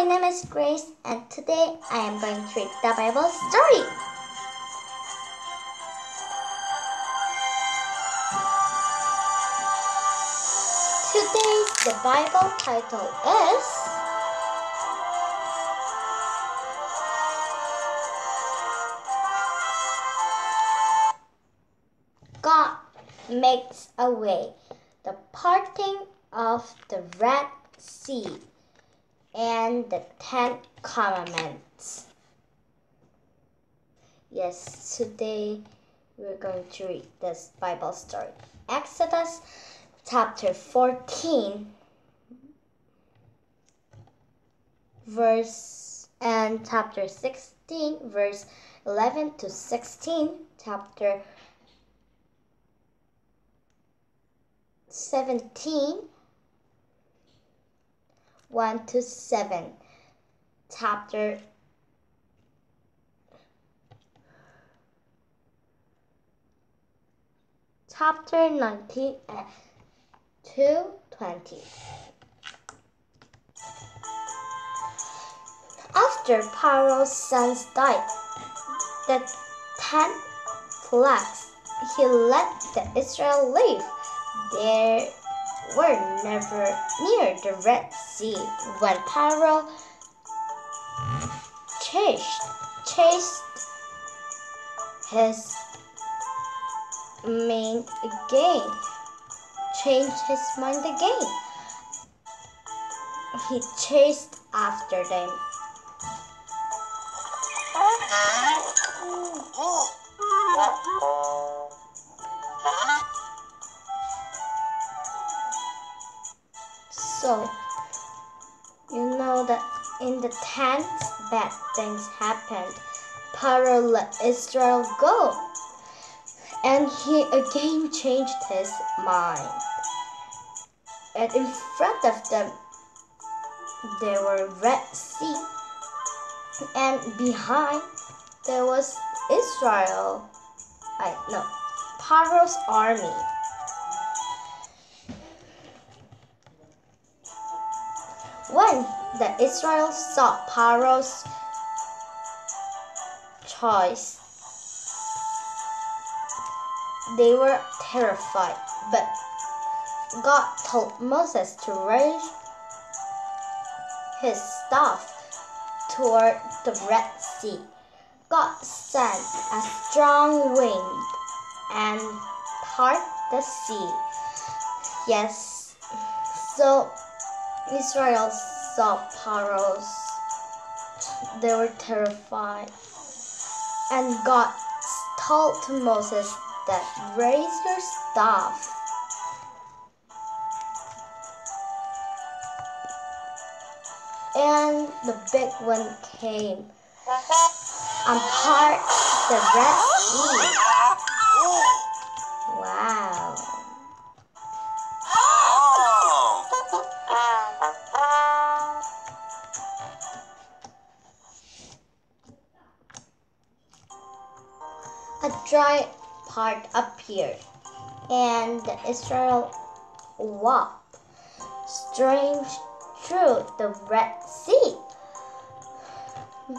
my name is Grace, and today I am going to read the Bible story. Today's the Bible title is God makes a way, the parting of the Red Sea, and the Ten Commandments. Yes, today we're going to read this Bible story. Exodus chapter 14, verse and chapter 16, verse 11 to 16, chapter 17, 1 to 7, chapter chapter 19 uh, and 220. After Pharaoh's sons died, the ten plagues, he let the Israel leave. They were never near the Red Sea when Pharaoh chased, chased his mind again, changed his mind again. He chased after them. So, know that in the tenth bad things happened. Pharaoh let Israel go, and he again changed his mind. And in front of them, there were Red Sea, and behind there was Israel. I no, Pharaoh's army. When the Israel saw Pharaoh's choice, they were terrified. But God told Moses to raise his staff toward the Red Sea. God sent a strong wind and part the sea. Yes, so Israel saw Pharaoh's. They were terrified. And God told to Moses that raise your staff. And the big one came and part the Red Sea. Dry part appeared, and the Israel walked strange through the Red Sea.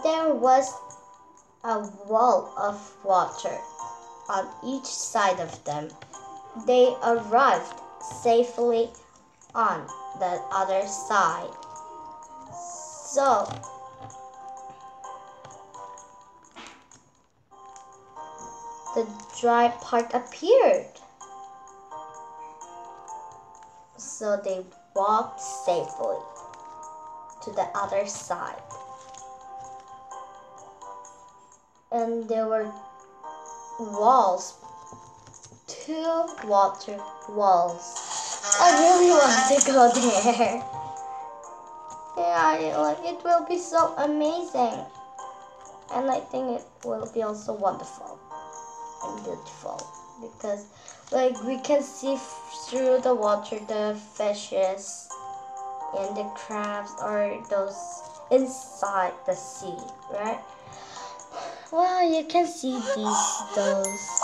There was a wall of water on each side of them. They arrived safely on the other side. So, the dry part appeared. So they walked safely to the other side. And there were walls, two water walls. I really want to go there. Yeah, it, like it will be so amazing. And I think it will be also wonderful beautiful because like we can see through the water the fishes and the crabs or those inside the sea, right? well you can see these those.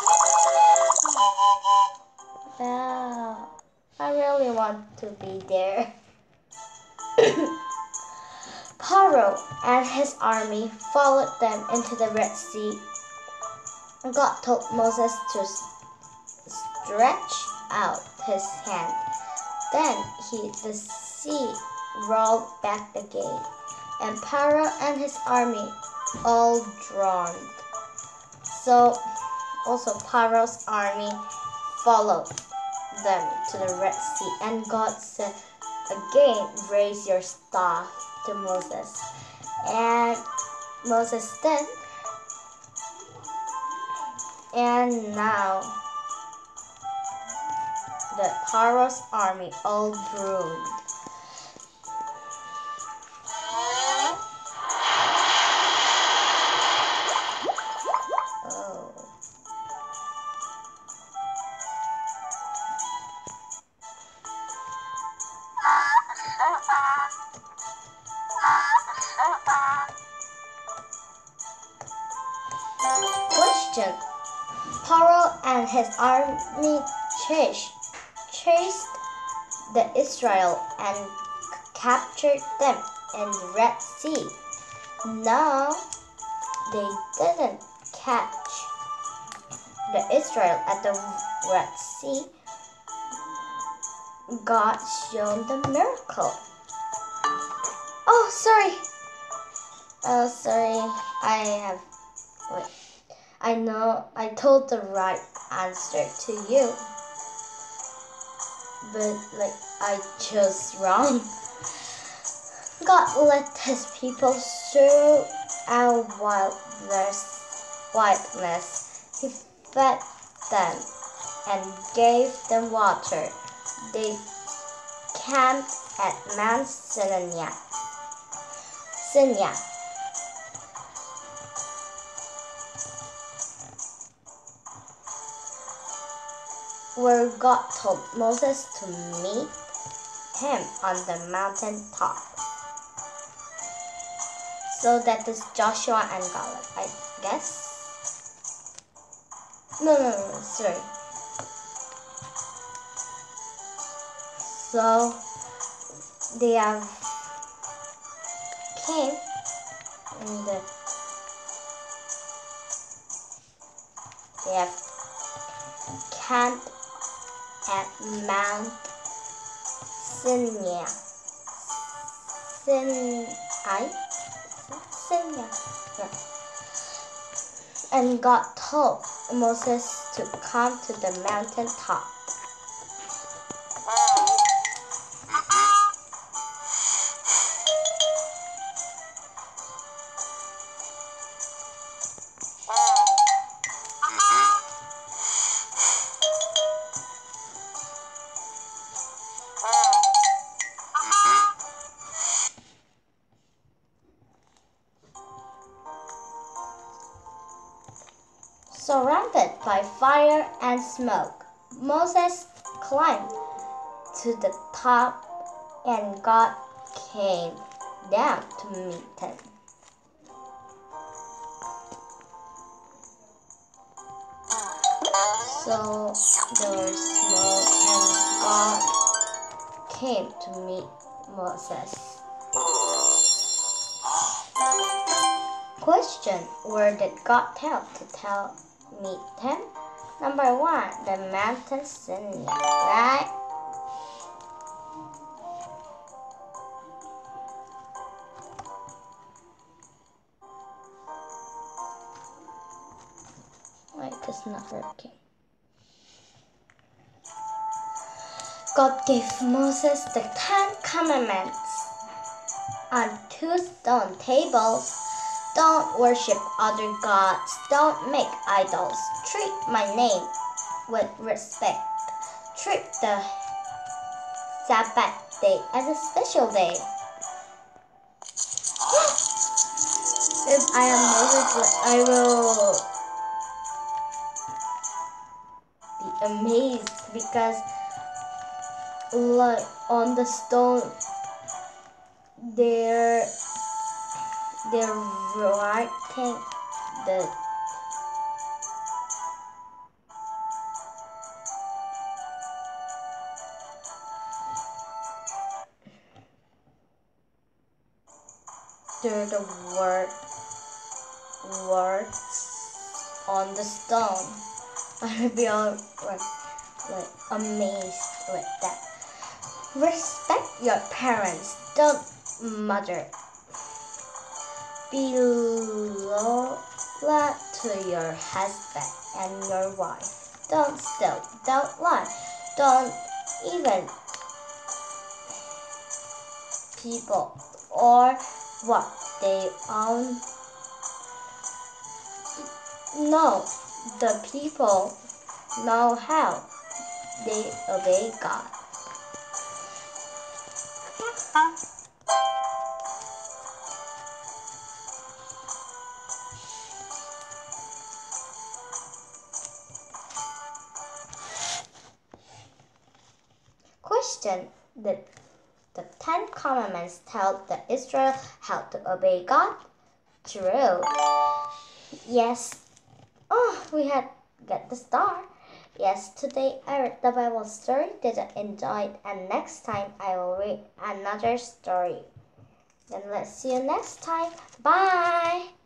Wow, I really want to be there. Paro and his army followed them into the Red Sea. God told Moses to stretch out his hand. Then he, the sea rolled back again, and Paro and his army all drowned. So also Paro's army followed them to the Red Sea, and God said, Again, raise your staff to Moses. And Moses did. And now the Paro's army all drowned. Oh. Question. And his army chased, chased the Israel and captured them in the Red Sea. Now they didn't catch the Israel at the Red Sea. God showed the miracle. Oh, sorry. Oh, sorry. I have. Wait. I know I told the right answer to you. But, like, I chose wrong. God let his people through our wildness. wildness. He fed them and gave them water. They camped at Mount Sinai. Sinai. Where God told Moses to meet him on the mountain top. So that is Joshua and Caleb, I guess. No, no, no, sorry. So they have came in the they have camped at Mount Sinai. Sinai? Sinai. Yeah. And God told Moses to come to the mountain top. Surrounded by fire and smoke, Moses climbed to the top and God came down to meet him. So was smoke and God came to meet Moses. Question Where did God tell to tell meet him? Number one, the mountain Sinai, right? Wait, it's not working. God gave Moses the Ten Commandments on two stone tables. Don't worship other gods. Don't make idols. Treat my name with respect. Treat the Sabbath day as a special day. if I am Moses, I will be amazed because like on the stone they're they're writing the the word words on the stone. I would be all like, like amazed with that. Respect your parents. Don't mother. Be loyal to your husband and your wife. Don't steal. Don't lie. Don't even people or what they own. No, the people know how they obey God. Question the Ten Commandments tell the Israel how to obey God? True. Yes. Oh, we had get the star. Yes, today I read the Bible story. Did I enjoy it? And next time I will read another story. Then let's see you next time. Bye.